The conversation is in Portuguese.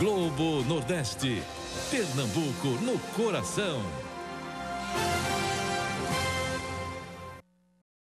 Globo Nordeste. Pernambuco no coração.